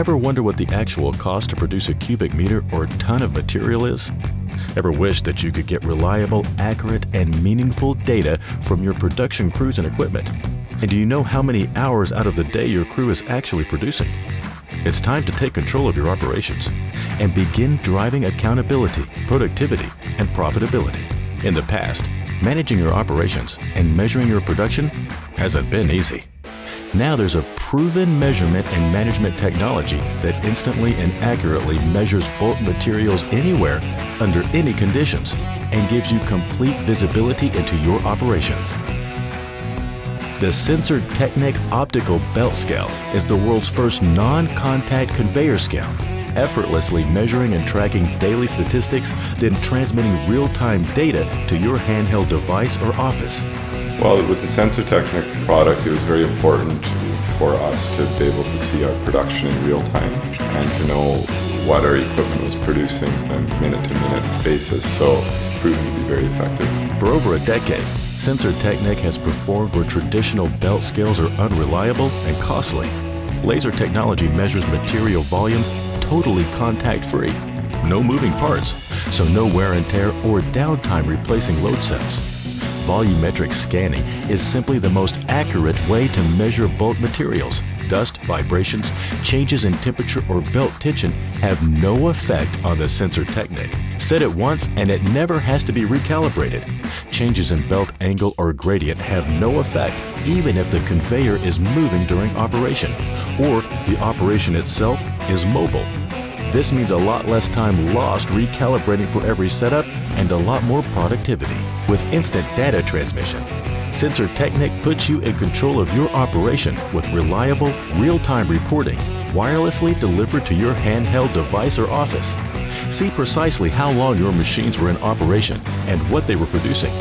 Ever wonder what the actual cost to produce a cubic meter or ton of material is? Ever wish that you could get reliable, accurate, and meaningful data from your production crews and equipment? And do you know how many hours out of the day your crew is actually producing? It's time to take control of your operations and begin driving accountability, productivity, and profitability. In the past, managing your operations and measuring your production hasn't been easy. Now there's a proven measurement and management technology that instantly and accurately measures bulk materials anywhere, under any conditions, and gives you complete visibility into your operations. The Sensor Technic Optical Belt Scale is the world's first non-contact conveyor scale, effortlessly measuring and tracking daily statistics, then transmitting real-time data to your handheld device or office. Well, with the Sensor Technic product, it was very important for us to be able to see our production in real time and to know what our equipment was producing on a minute-to-minute basis, so it's proven to be very effective. For over a decade, Sensor Technic has performed where traditional belt scales are unreliable and costly. Laser technology measures material volume totally contact-free. No moving parts, so no wear and tear or downtime replacing load cells volumetric scanning is simply the most accurate way to measure bulk materials. Dust, vibrations, changes in temperature or belt tension have no effect on the Sensor Technic. Set it once and it never has to be recalibrated. Changes in belt angle or gradient have no effect even if the conveyor is moving during operation or the operation itself is mobile. This means a lot less time lost recalibrating for every setup and a lot more productivity. With instant data transmission, Sensor Technic puts you in control of your operation with reliable, real-time reporting, wirelessly delivered to your handheld device or office. See precisely how long your machines were in operation and what they were producing.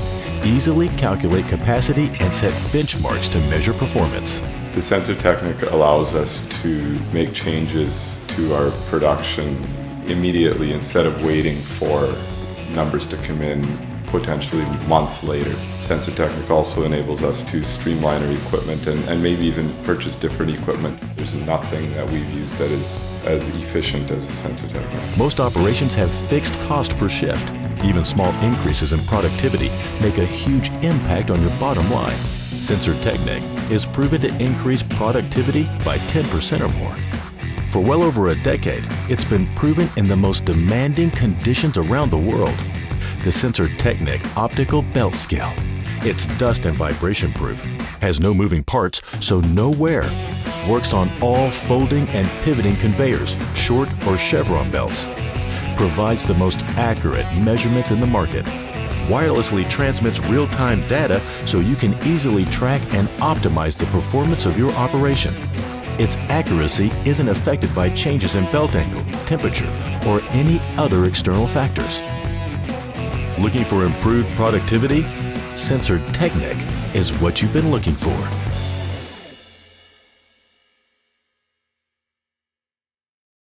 Easily calculate capacity and set benchmarks to measure performance. The Sensor Technic allows us to make changes our production immediately instead of waiting for numbers to come in potentially months later. Sensor Technic also enables us to streamline our equipment and, and maybe even purchase different equipment. There's nothing that we've used that is as efficient as a Sensor Technic. Most operations have fixed cost per shift. Even small increases in productivity make a huge impact on your bottom line. Sensor Technic is proven to increase productivity by 10% or more. For well over a decade, it's been proven in the most demanding conditions around the world. The Sensor Technic Optical Belt Scale. It's dust and vibration proof, has no moving parts, so no wear. Works on all folding and pivoting conveyors, short or chevron belts. Provides the most accurate measurements in the market. Wirelessly transmits real-time data so you can easily track and optimize the performance of your operation its accuracy isn't affected by changes in belt angle, temperature, or any other external factors. Looking for improved productivity? Sensor Technic is what you've been looking for.